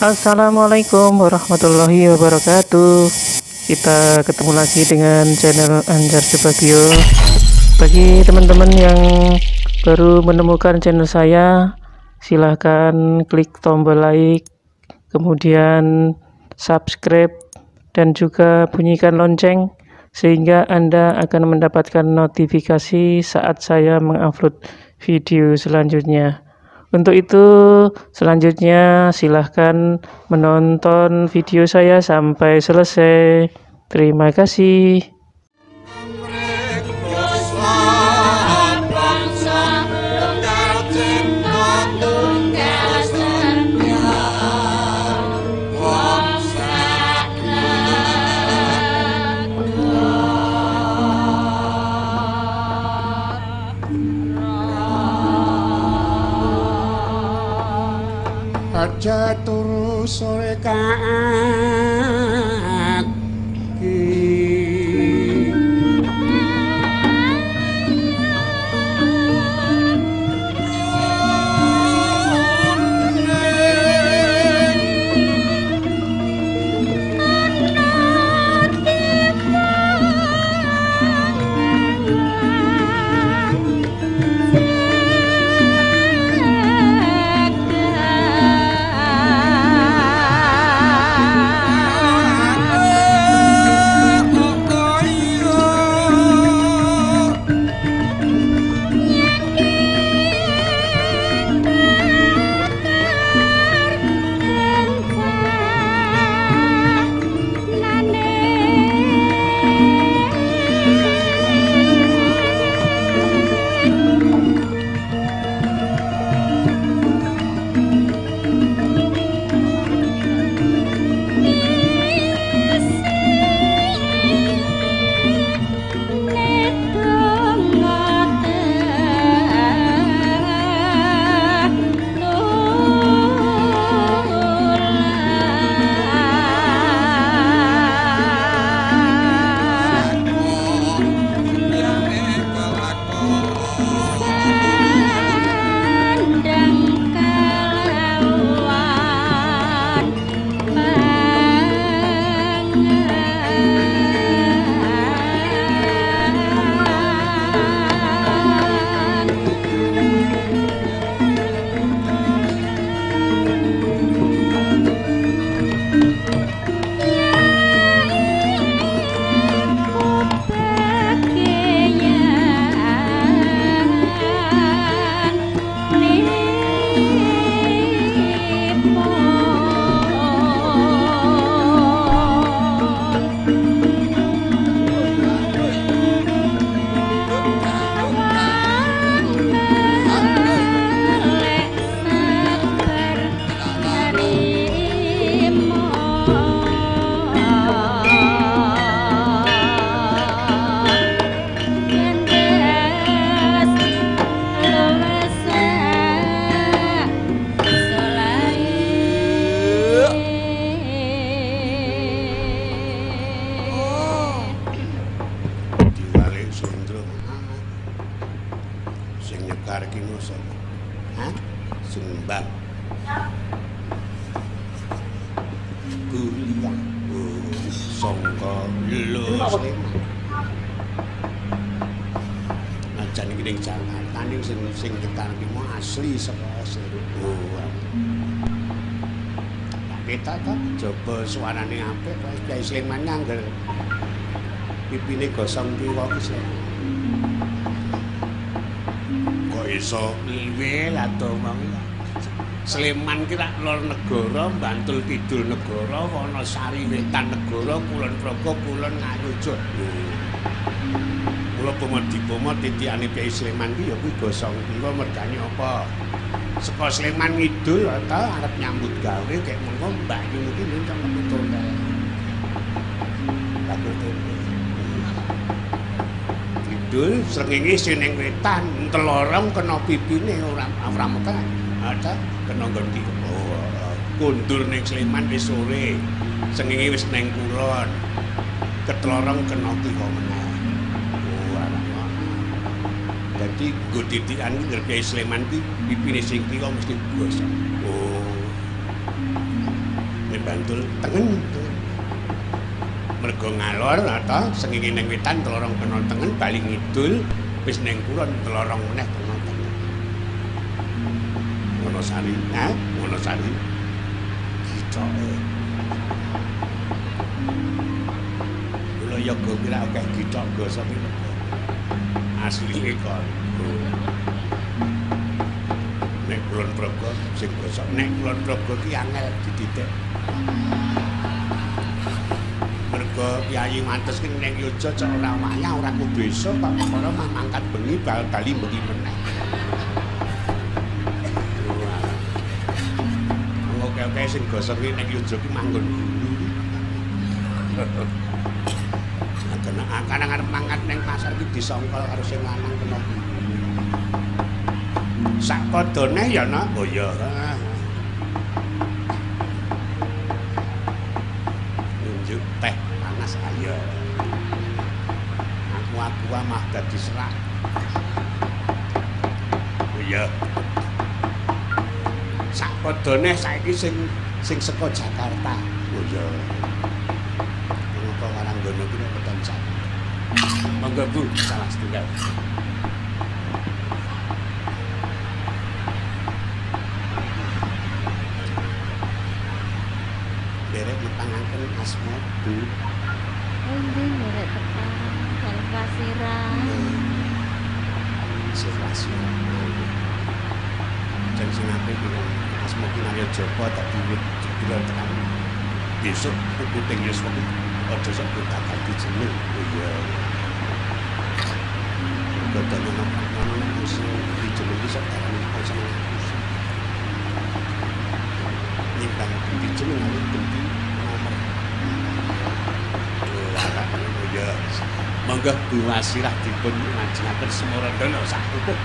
Assalamualaikum warahmatullahi wabarakatuh. Kita ketemu lagi dengan channel Anjar Subagio. Bagi teman-teman yang baru menemukan channel saya Silahkan klik tombol like Kemudian subscribe Dan juga bunyikan lonceng Sehingga Anda akan mendapatkan notifikasi saat saya mengupload video selanjutnya untuk itu, selanjutnya silahkan menonton video saya sampai selesai. Terima kasih. Aja Sleman ki rak lor negara, Bantul kidul negara, Wonosari wetan negara, Kulon Progo, Kulon Ngayujuk. Kula pemodi pomo titiane Kyai Sleman ki ya kuwi gosong kiwa mergane apa? Saka Sleman ngidul ta arep nyambut gawe kek mengko Mbak Yu iki nuntun nuntun. kidul srengenge sing wetan telorong kena pipine ora ora mekan ada kena ngendi oh, kundur ning Sleman wis sore srengenge wis ning kulon. Ketelorong kena kiwa meneh oh dadi nggo titikan iki Sleman ki pipine sing kiwa mesti gosong oh. Gandul tengen. Mergo ngalor ta sengenge ning wetan telorong kena tengen bali ngidul wis ning kulon telorong meneh. Wonosari, ha? Wonosari. Kicoke. Kula yoga kira akeh kicok basa Asline kok. Nek kulon progo sing gosok nek kulon progo ki angel dididik. Mergo Kyai mantes ki ning Yojo cok ora wayah ora kudu esuk kok para mangkat bengi bal bali bengi sing gosok ki ning Yojo ki manggon Kena akan arep mangkat ning pasar ki disongkol karo sing lanang kena. Sak padane ya, Nak. Oh iya. Nunjuk teh panas ayo. Aku aku mah dadi serak. Sak padane saiki sing sing saka Jakarta. Oh iya. Mengko marang gono ki nek keton sak. Monggo Bu, salah setunggal. Derek metangaken asma Bu. Endi nderek tekan dalam kasiran. Sifasi. Dan sing apik iki semakin angel Joko tak duit tidak tekan. Besok puting ya semakin ada sok di sini jeneng iya. Badan yang mana mesti dijeneng bisa karena kan sama nyimpan dijeneng ini penting nomor. Oh, ya mangga buwasirah dipun ngajengaken semora dono sak pupuk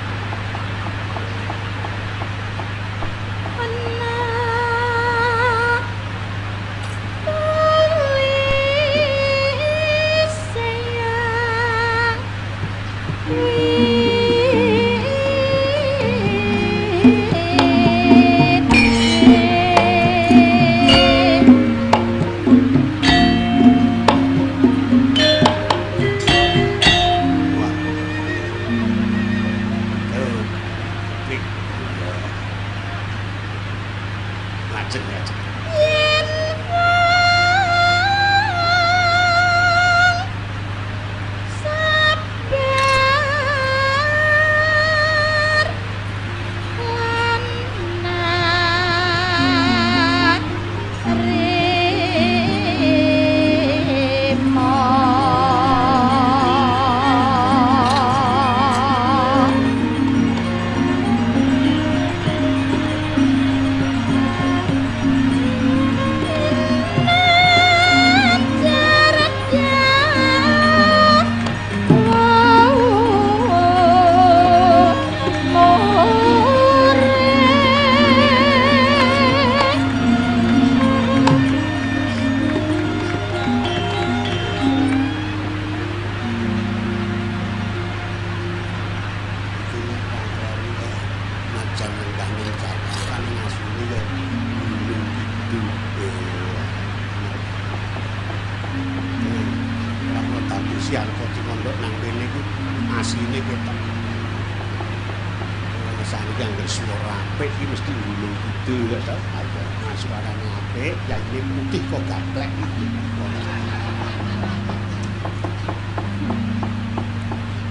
suarane apik, ya ini putih kok gaplek iki.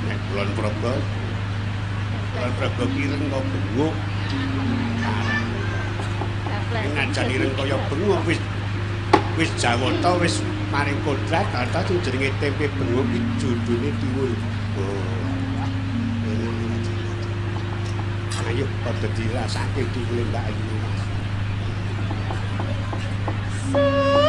Nek kulon progo Kulon progo kireng kok benguk. ngajan ireng kaya bengok wis wis jawata wis maring kodrat kata sing jenenge tempe bengok iki judule tiwul. Oh. Ayo padha dirasake tiwule Mbak você.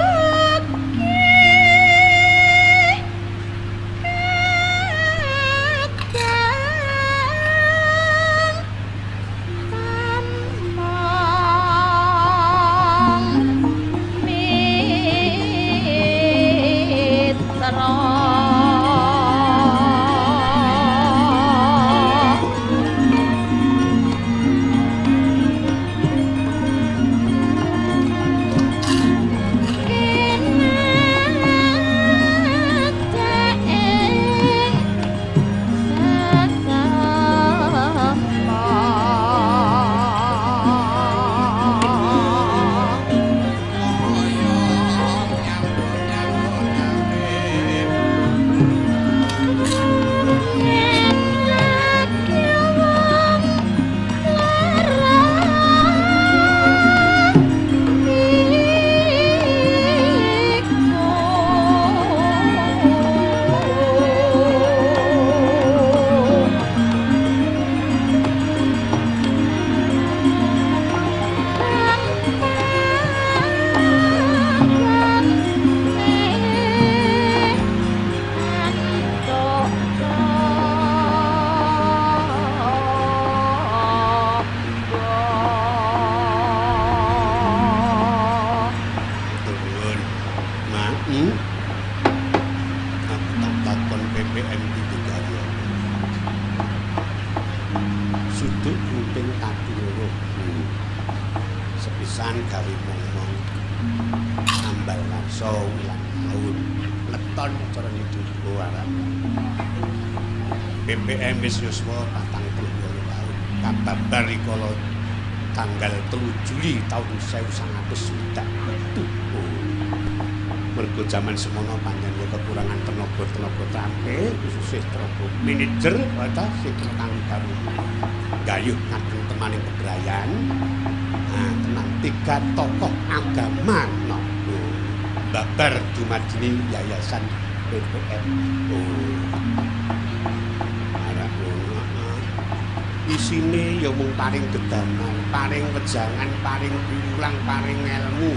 Mung paring dedaman paring wejangan paring piwulang paring ilmu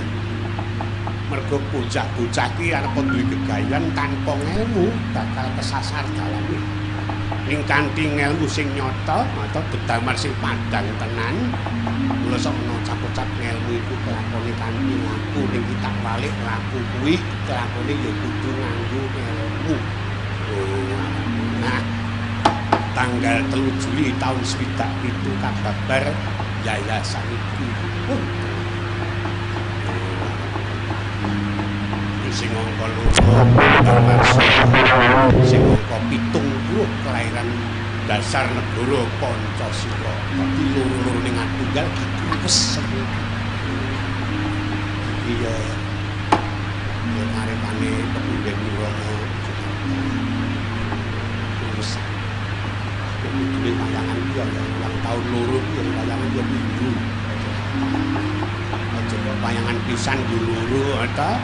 mergo bocah-bocah iki arep duwe gegayan tanpa ilmu bakal kesasar dalane ning kanthi ilmu sing nyata atau dedamar sing padang tenan. Mula sok ana cap-cap ilmu iku kelakone kanthi ngaku ning kitab balik laku kuwi kelakone ya kudu nganggo ilmu. Oh nah tanggal 3 Juli tahun swidak itu kabar yayasan iki. Oh, sing angka loro Marso sing angka pitung puluh kelahiran dasar negara Pancasila. Tapi loro-loro ning tunggal dikumpes iya. Ya arepane pepundhen Romo ini bayangan dia yang tahun loro dia bayangan dia minggu coba bayangan pisan di loro atau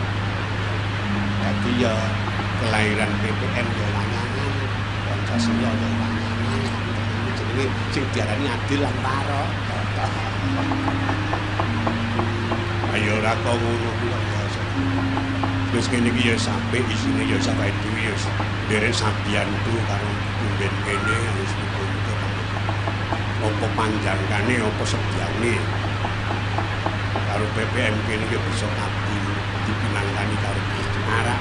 Jadi ya kelahiran PPM ya wanyangan, Pancasila ya wanyangan. Jadi sing diarani adil lan paro. Ayo ora kok ngono kuwi ya. Terus kene iki ya sampe isine ya sampe duwe ya derek tuh karo kumben kene wis Apa panjangkane apa sediane karo PPM kene ya bisa abdi dipinangkani karo arak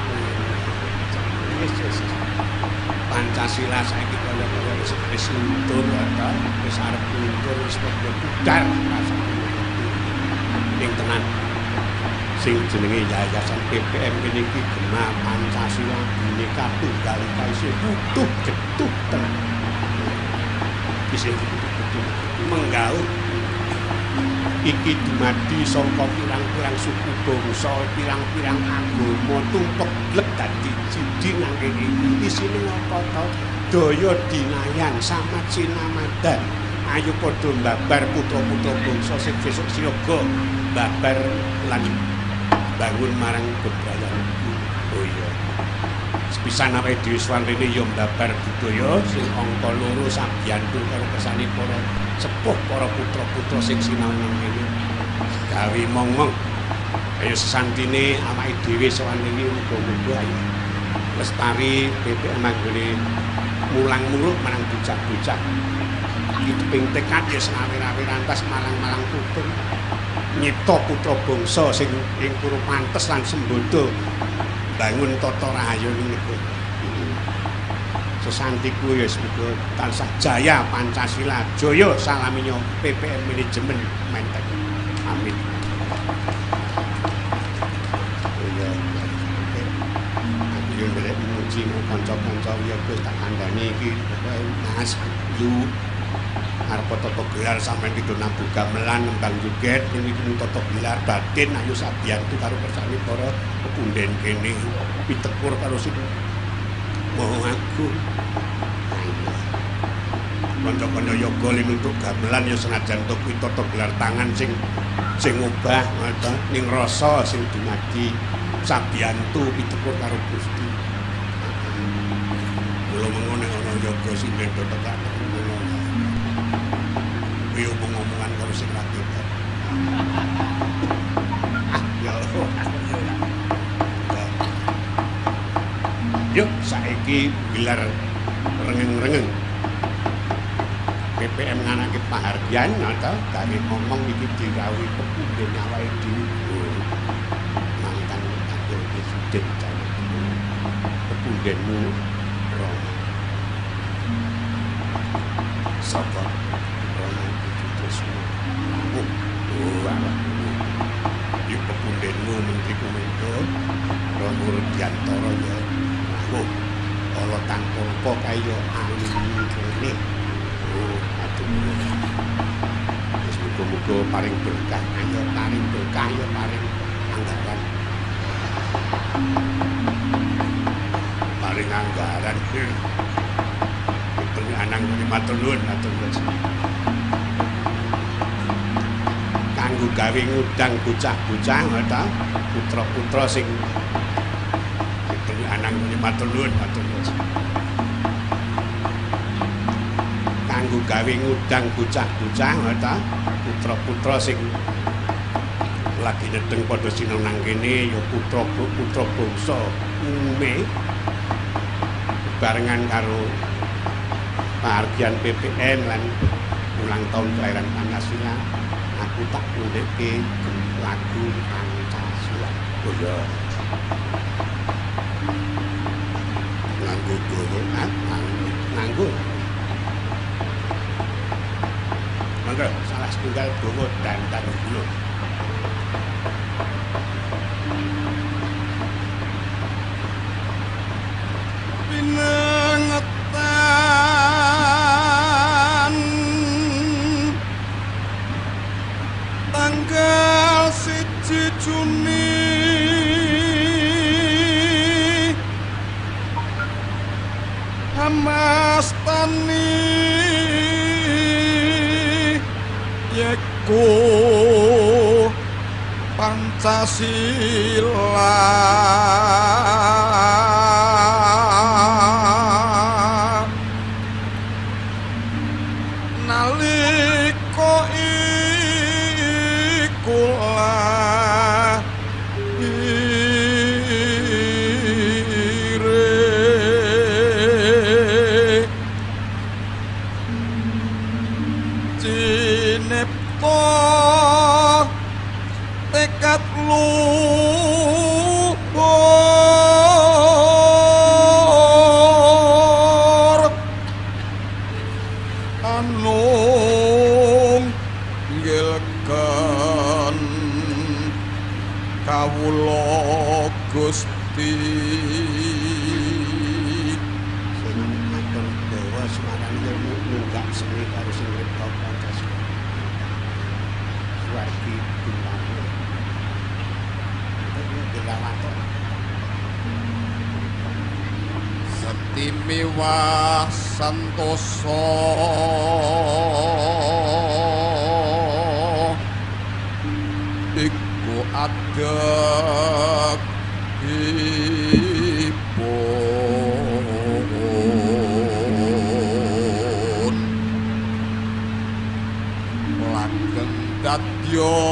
wis wis. Pancasila saiki kaya-kaya wis wis luntur ta wis arep luntur wis padha budar rasane. Ning tenan sing jenenge yayasan PPM kene iki gema Pancasila Bhinneka Tunggal Ika isih utuh getuh isih utuh menggaut iki dumadi saka pirang-pirang suku bangsa, pirang-pirang agama tumpek blek dadi siji nang kene. Isine apa to? Daya dinayan samat sinamadan. Ayo padha mbabar putra-putra bangsa sing besok siaga mbabar lan bangun marang kebrayan iki. Oh. Sepisan awake dhewe swantene ya mbabar budaya sing angka loro sabiyantu karo kesane para sepuh para putra-putra sing sinau nang kene. Gawe mongong. Ayo sesantine awake dhewe iki muga-muga ayo lestari BPM manggone mulang-muluk marang bocah-bocah. Iki ping tekad ya senawi-nawi rantas malang-malang putung. Nyipta putra bangsa sing ing pura pantes lan sembodo bangun tata rahayu niku. sesantiku ya semoga tansah jaya Pancasila joyo salaminyo PPM manajemen mentek amin oh aku yang boleh memuji kanca-kanca ya wis tak kandhani iki Mas lu arep toto gelar sampean kido nabu gamelan nembang joget ini toto gelar batin ayo sabiyantu karo kersane para pepunden kene. Pitekur karo sing mau aku kanca-kanca yoga untuk gamelan ya senajan to kuwi tata gelar tangan sing sing obah ngono ning rasa sing dumadi sabiyantu pitekur karo Gusti. Mengone ana yoga sing beda tekan. ngono kuwi omong-omongan karo sing ra ya Yuk, saiki gelar rengeng-rengeng. BPM nganake pahargyan atau dari ngomong iki dirawi pepunden awake dhewe. Mantan wakil presiden jane. Pepundenmu saka kaya iki tresno oh, iki oh, oh. pepundhenmu menthi kuwento romur diantara ya. Oh ala tangkopo kaya alini kene oh atune wis muga-muga paring berkah kaya paring berkah ya paring anggaran. Paring anggaran. Itu anang matur nuwun, matur kanggo gawe ngudang bocah-bocah ta? Putra-putra sing itu anang matur nuwun matur kanggo gawe ngudang bocah-bocah ta? Putra-putra sing lagi nedeng padha sinau nang kene ya putra putra bangsa. Ume barengan karo Pahargian PPN lan ulang tahun kelahiran Pancasila aku tak ngendeke lagu Pancasila. Oh ya. Nganggo gowo nganggo. Mangga salah setunggal gowo dan dan yeku Pancasila iku adek ipun langgeng dadya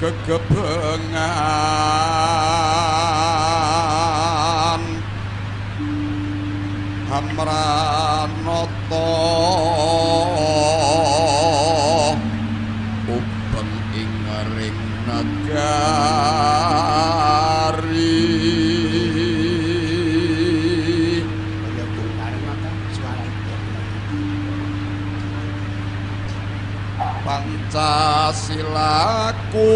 gegebengan Ubeng ing ta suarane. Pancasilaku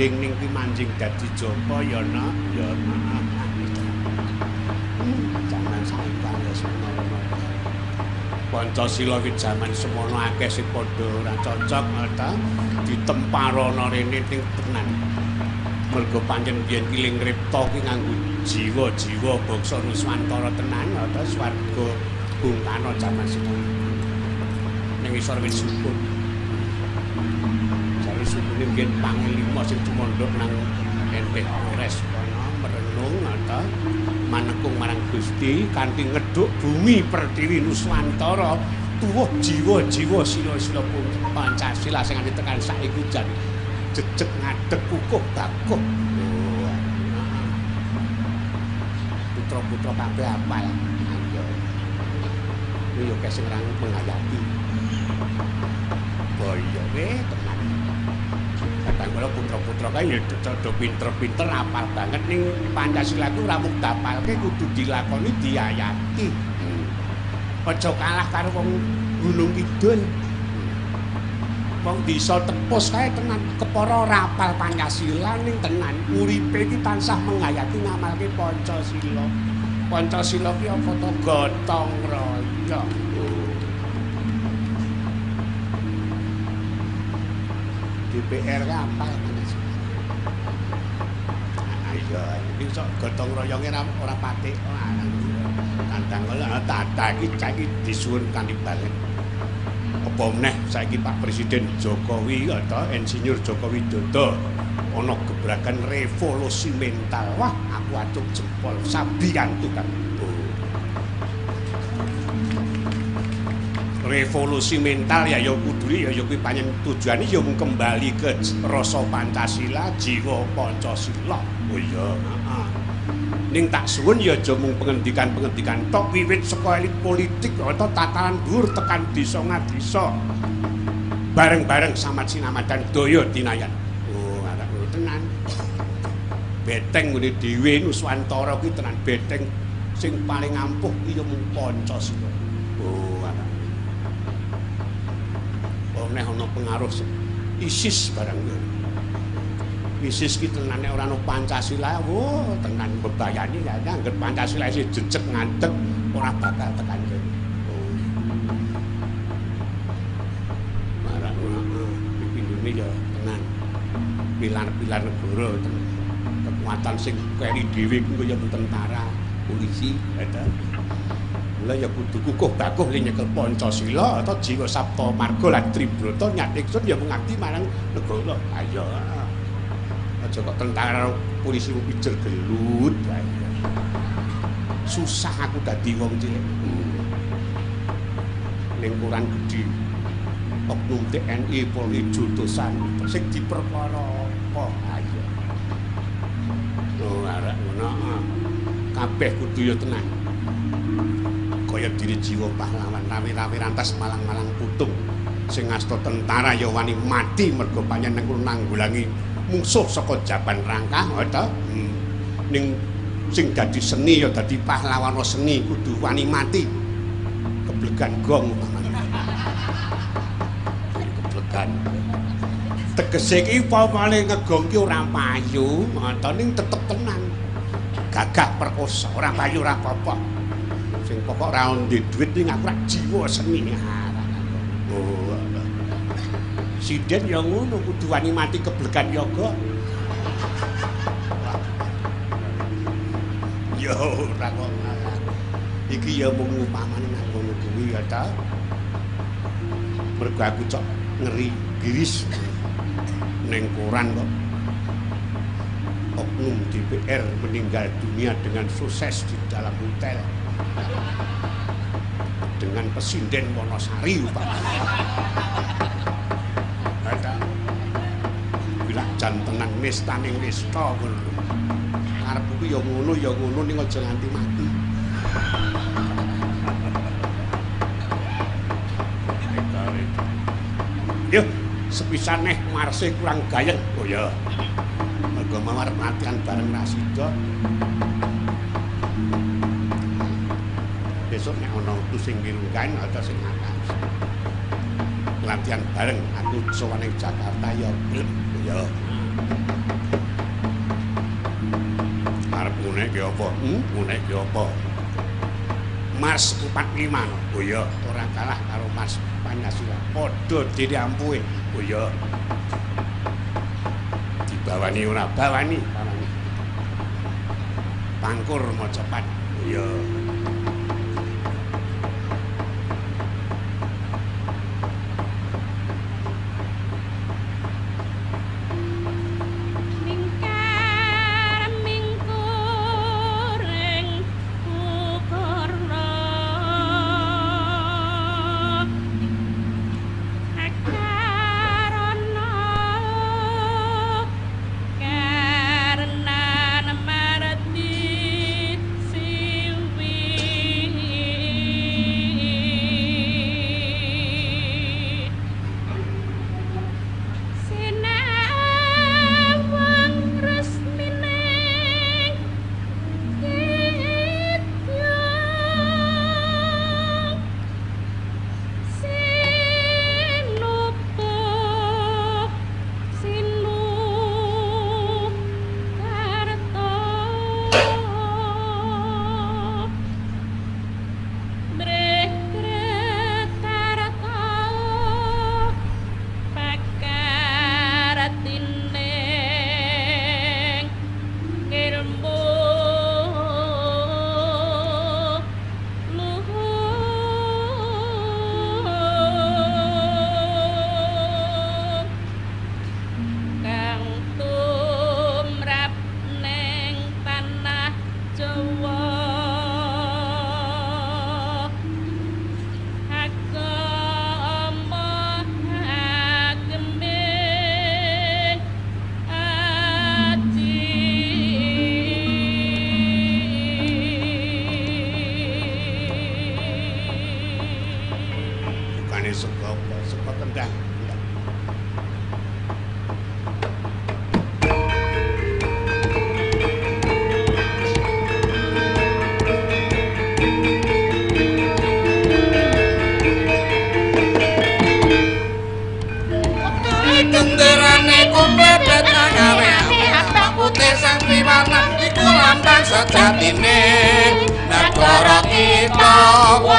banding ning kuwi manjing dadi japa ya nak ya Jaman saiki ya semono. Pancasila ki jaman semono akeh sing padha ora cocok ta ditemparana rene ning tenan. Mergo pancen biyen ki ling ripta ki nganggo jiwa-jiwa bangsa Nuswantara tenan ta swarga Bung Karno jaman semono. Ning isor wis syukur. Sukune biyen panglima sing tumondhok nang NP Polres kono merenung ta manekung marang Gusti kanthi ngeduk bumi pertiwi Nuswantara tuwuh jiwa-jiwa sila-sila Pancasila sing ati tekan saiki jan jejeg ngadeg kukuh bakuh. Putra-putra kabeh apal. Ini yo kesing rang menghayati. Boyo we Kadang kala putra-putra kae ya do pinter-pinter apal banget ning Pancasila ku ora mung dapalke kudu dilakoni diayati. Hmm. Aja kalah karo wong Gunung Kidul. Wong bisa tepus kae tenan kepara rapal Pancasila ning tenan uripe iki tansah menghayati ngamalke Pancasila. Pancasila ki apa to gotong royong. DPR ka apal Pancasila. Ayo, iki sok gotong royonge ora ora patik. Kandang kala tata iki saiki disuwun kanthi banget. Apa meneh saiki Pak Presiden Jokowi atau Insinyur Joko Widodo ana gebrakan revolusi mental. Wah, aku acuk jempol sabian tukang. Revolusi mental ya ya kudu ya ya kuwi panjen tujuane ya mung kembali ke rasa Pancasila, jiwa Pancasila. Oh iya, heeh. Ning tak suwun ya aja mung pengendikan-pengendikan tok wiwit saka elit politik atau tataran dhuwur tekan desa ngadesa. Bareng-bareng samat sinamadan daya dinayan. Oh, arek tenan. Beteng ngene dhewe Nuswantara kuwi tenan beteng sing paling ampuh iya mung Pancasila. Pengaruh ISIS barang kuwi. ISIS ki tenane ora ana Pancasila, wo tenan bebayani ya anggere Pancasila isih jejeg ngadeg ora bakal tekan kene. Oh. Marang pindune ya tenan. Pilar-pilar negara. Kekuatan sing keri dhewe ku ya tentara, polisi, eta. Lah ya kudu kukuh bakuh li nyekel Pancasila atau jiwa Sabta Marga lan Tribrata nyat ingsun ya mengabdi marang negara. Ayo. Aja kok tentara polisi pijer gelut wae. Susah aku dadi wong cilik. Ning kurang gedhi. Oknum TNI Polri Jotosan sing diperkara apa? Ayo. Oh, arek ngono. Kabeh kudu ya tenang. Kaya diri jiwa pahlawan. Rawi-rawi rantas malang-malang putung. Sing asta tentara ya wani mati mergo panjen nang nanggulangi musuh saka jaban rangkah ta hmm. ning sing dadi seni ya dadi pahlawan seni kudu wani mati. Keblegan gong keblegan tegese iki pamane ngegong ki ora payu ngoten ning tetep tenan gagah perkosa ora payu ora apa-apa pokok ra ndek dhuwit ning aku ra jiwa seni oh siden ya ngono kudu wani mati keblegan yoga. Yo ora kok iki ya mung upamane nang ngono kuwi ya ta. Mergo aku cok ngeri giris ning koran kok. Oknum DPR meninggal dunia dengan sukses di dalam hotel dengan pesinden Wonosari upamanya. Ada bila jantenan nista ning nista ngono. Karepku ya ngono ya ngono ning aja nganti mati. Yo, sepisan neh marse kurang gayeng. Oh ya. Mergo mawar latihan bareng Rasida. esok nek ana wektu sing dirungkain atau sing ngakak. Latihan bareng aku sowan ing Jakarta ya blek ya. Arep ngene ki apa? Hmm, ngene ki apa? Mas 45. No? Oh iya, ora kalah karo Mas Pancasila. Padha diri ampuhe. Oh iya. Dibawani ora bawani. Pangkur mau cepat. Oh iya.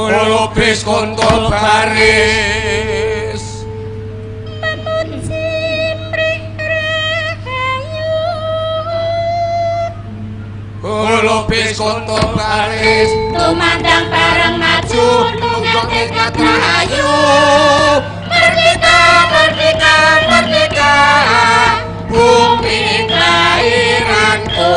Kulo bis kontul baris Kulo bis kontul baris Tumandang bareng maju Nunggok ikat rahayu Merdeka, merdeka, merdeka Bumi kelahiranku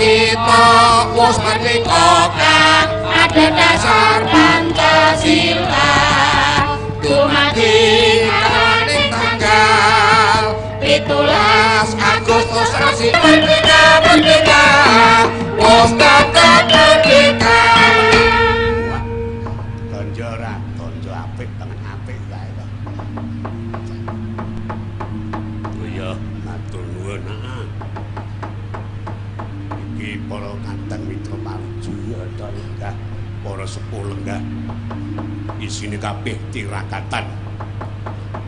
kita wis merdeka kang ada dasar Pancasila. Dumadi kaning tanggal pitulas Agustus sasi merdeka merdeka wis tetep isine kabeh tirakatan.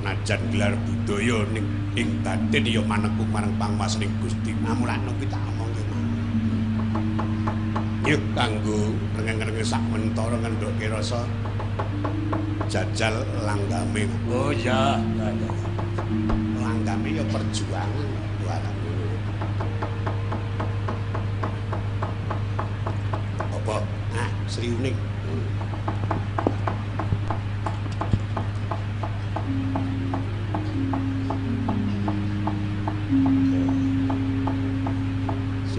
Najan gelar budaya ning ing batin ya manekku marang pangwasaning Gusti. Namung Amulane kita omongke. Yuk kanggo rengeng-rengeng sak mentara ngendhoke rasa jajal langgame. Oh ya, ya, ya. Langgame ya perjuangan. Sri Uning.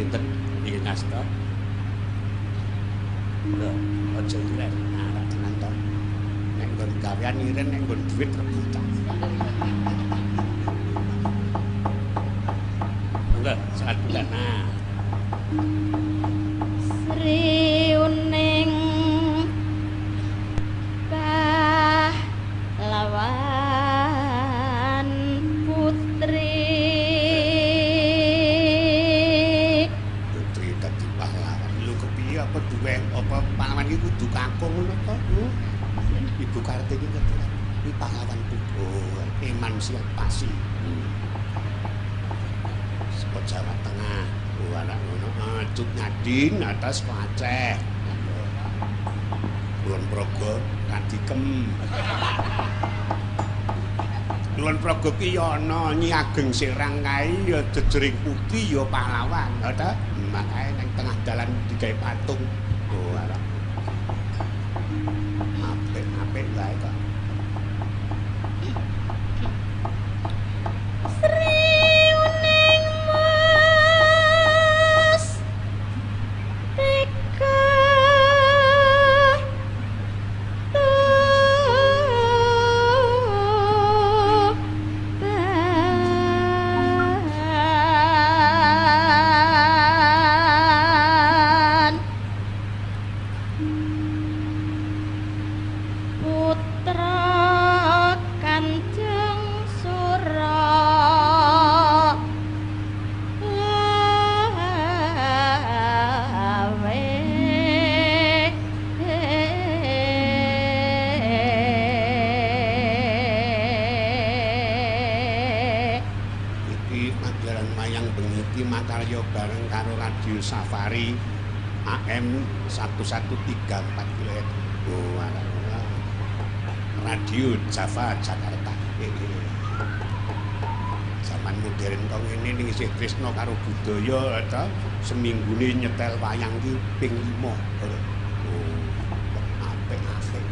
Sinten iki ngasta? Lho, aja iren, ora tenan to. Nek nggon gawean iren, nek nggon dhuwit rebutan. Enggak, saat bulan. Nah, ana Nyi Ageng Serang kae ya jejering puki ya pahlawan, ya ta? Makane ning tengah dalan digawe patung. Safari AM 1134 kilo. Oh. Radio Java Jakarta. Eh, eh. Zaman modern kok ngene ning isih tresno karo budaya ta seminggune nyetel wayang ki ping 5. Oh, apik-apik.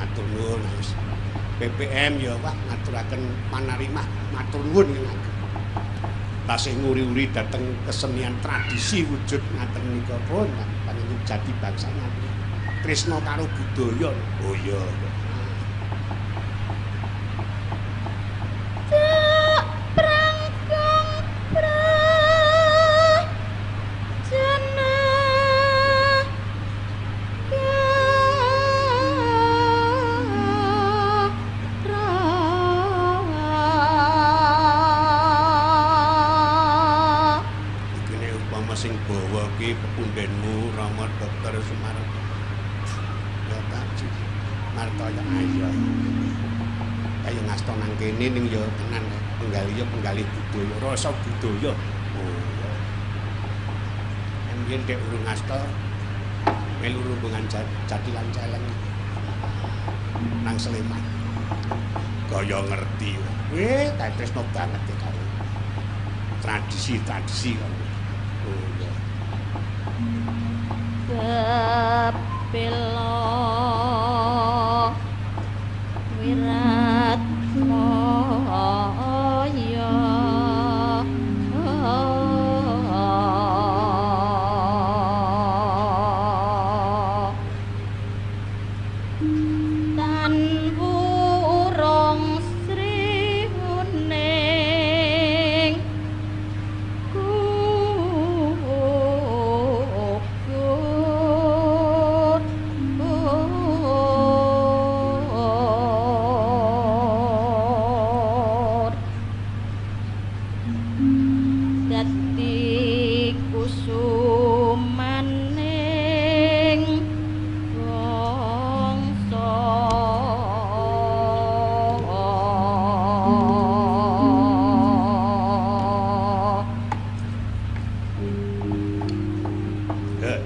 Matur nuwun. BPM ya wah ngaturaken panarimah matur nuwun ing tasih nguri-uri dateng kesenian tradisi wujud ngaten nika pun panjenengan jati bangsa ngaten tresna karo budaya. Oh iya sing bawa ki pepundenmu Rama Dokter Sumarto ya taji Martoya ayo kaya ngasta nang kene ning ya tenan. Penggali ya penggali budaya rasa budaya oh. Yen dek urung ngasta melu rombongan Ja- jati lan celeng nang Sleman. Kaya ngerti weh tak tresno banget ya karo tradisi-tradisi kan oh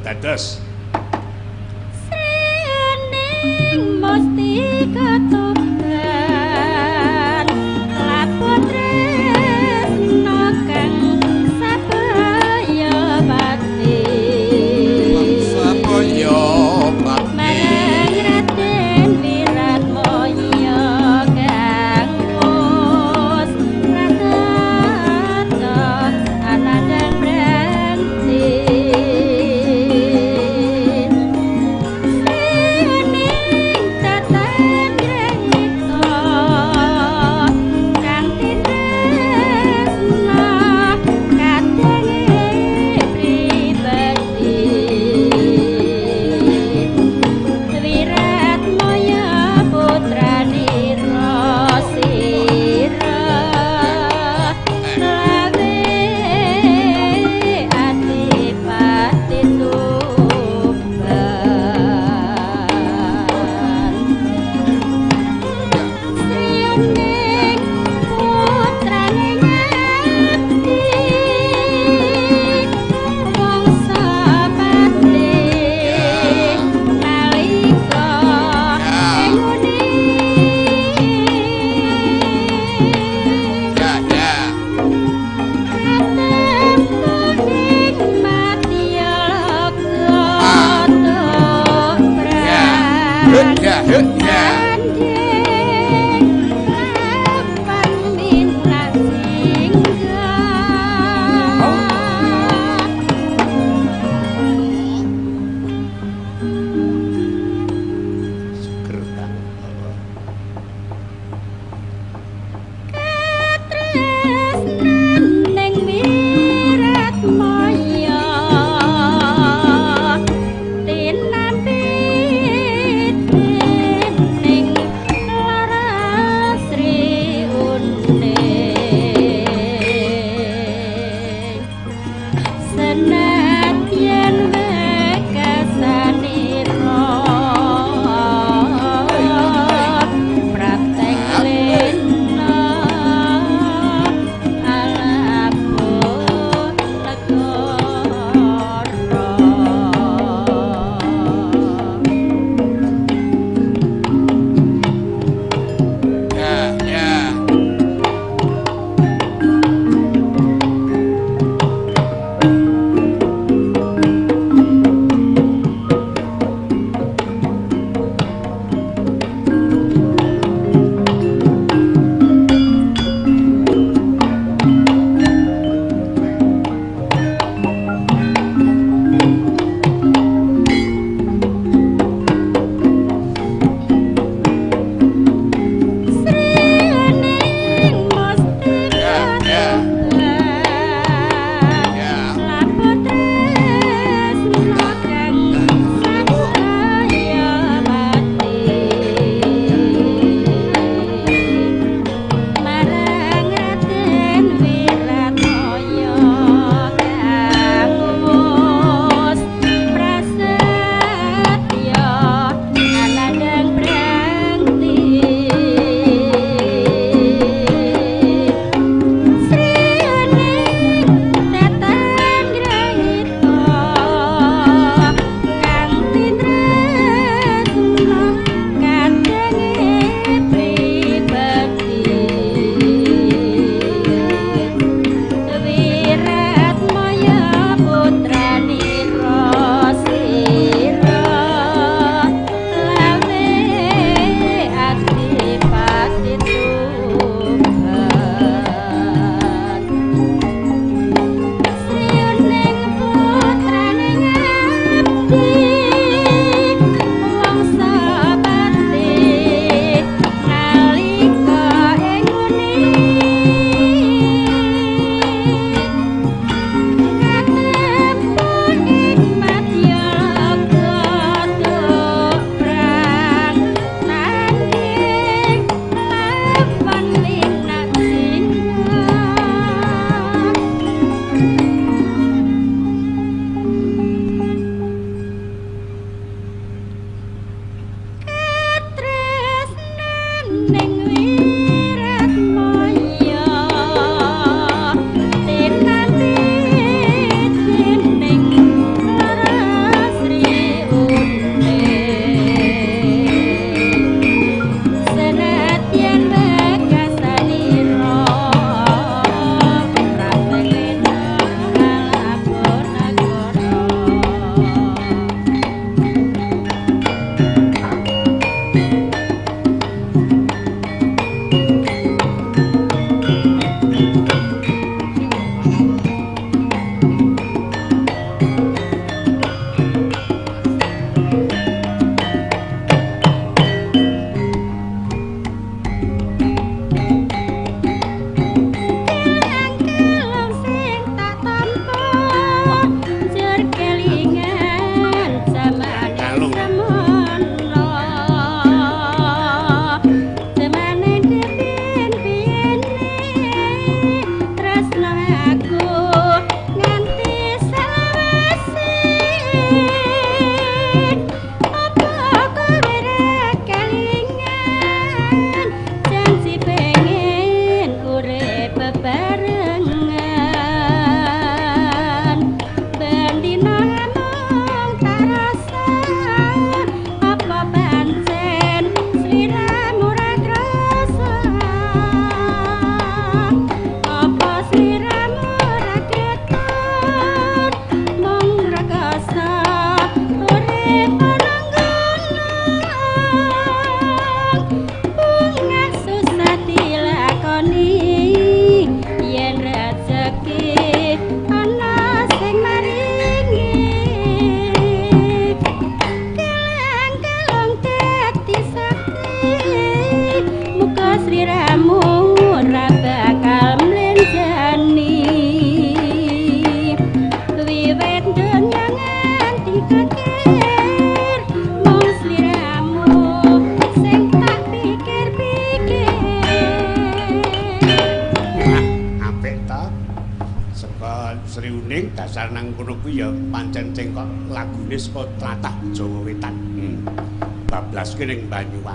dados. Srening mesti katuban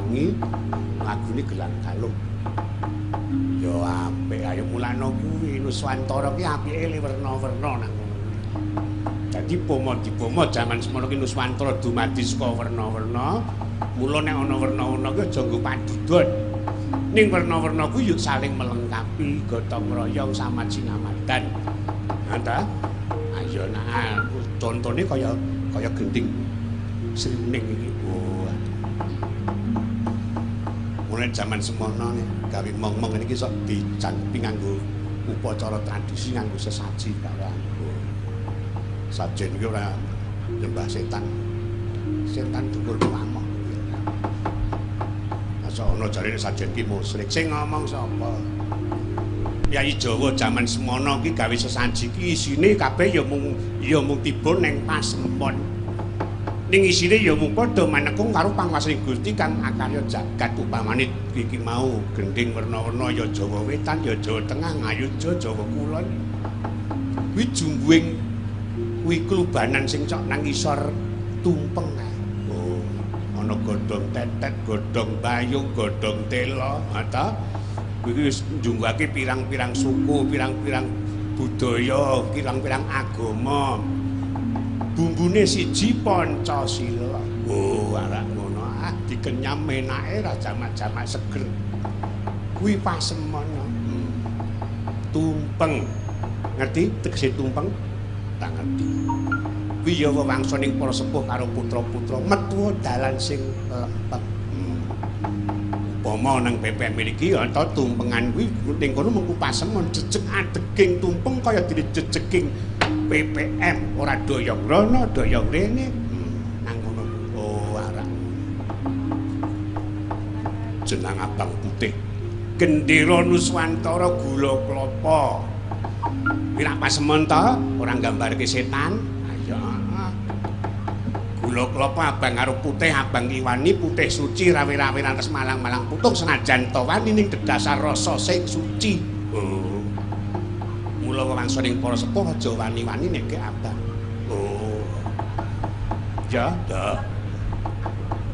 Banyuwangi lagune Gelang Kalung. Yo apik ayo mulane kuwi Nuswantara ki apike werna-werna nang. Dadi pomo dipomo jaman semono ki Nuswantara dumadi saka werna-werna. Mula nek ana werna-werna ki aja nggo padudon. Ning werna-werna ku yo saling melengkapi, gotong royong sama cinamadan. Anda ayo nah contone kaya kaya gending srining Zaman semono nih, gawe mong-mong ini kisah dicangpi nganggo upacara tradisi nganggo sesaji kawan. Sajen iki ora nyembah setan. Setan dukur pamong. Masa ana jarine sajen ki musyrik. Sing ngomong sapa? Yai Jawa jaman semono ki gawe sesaji ki isine kabeh ya mung ya mung tiba ning pasempon. Ning isine ya mung padha manekung karo pangwasaning Gusti kang akarya jagat upamane iki mau gending werna-werna ya Jawa Wetan ya Jawa Tengah Ngayuja Jawa Kulon. Kuwi jumbuing kuwi klubanan sing cok nang isor tumpeng. Oh, ana godhong tetet, godhong bayung, godhong tela, ata kuwi wis njunggake pirang-pirang suku, pirang-pirang budaya, pirang-pirang agama. Bumbune siji Pancasila. Oh, arek ngono ah dikenyam menake ra jamak-jamak seger. Kuwi pasemono. Hmm. Tumpeng. Ngerti tegese tumpeng? Tak ngerti. Kuwi ya wewangsoning para sepuh karo putra-putra metu dalan sing lempeng. Hmm. Upama nang BPM iki anta tumpengan kuwi ning kono mengku pasemon jejeg adeging tumpeng kaya dene jejeking PPM ora doyong rono doyong rene jeneng abang putih. Gendera nuswantara gula klapa. Wira pasemon to? Ora nggambarke setan? Ayo. Gula klapa abang karo putih abang kiwani putih suci rawe-rawe rantes malang-malang putung senajan to wani ning dedasar rasa sing suci. Oh. Mula wangsaning para sepuh aja wani-wani nek abang. Oh. Ya, ya.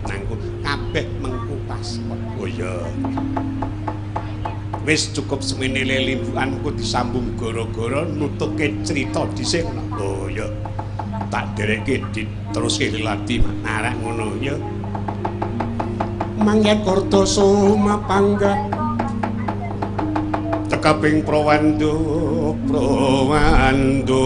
Nangku kabeh mengku paspor. Oh ya. Wis cukup semene lelimbukanku disambung gara-gara nutuke cerita dhisik. Oh ya. Tak dereke diteruske lelati arek ngono ya. Mangyan Kordasa mapangga tekaping prawando prawando